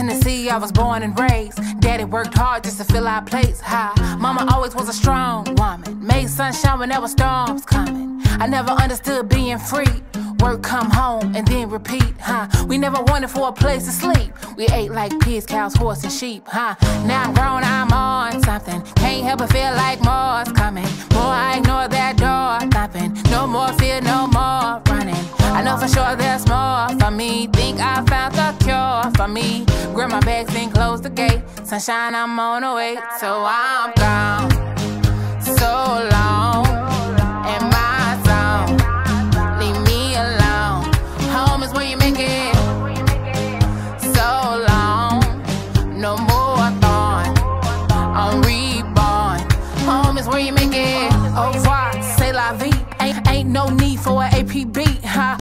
Tennessee, I was born and raised. Daddy worked hard just to fill our plates high. Mama always was a strong woman. Made sunshine when there were storms coming. I never understood being free. Work, come home, and then repeat, huh? We never wanted for a place to sleep. We ate like pigs, cows, horses, and sheep, huh? Now I'm grown, I'm on something. Can't help but feel like more's coming. Boy, I ignore that door thumping. No more fear, no more running. I know for sure there's more for me. Think I found the cure for me. Grab my bags and close the gate. Sunshine, I'm on the way. So I'm gone. So long. In my zone. Leave me alone. Home is where you make it. So long. No more thorn. I'm reborn. Home is where you make it. Oh, Au revoir. Say la vie. Ain't, ain't no need for an APB.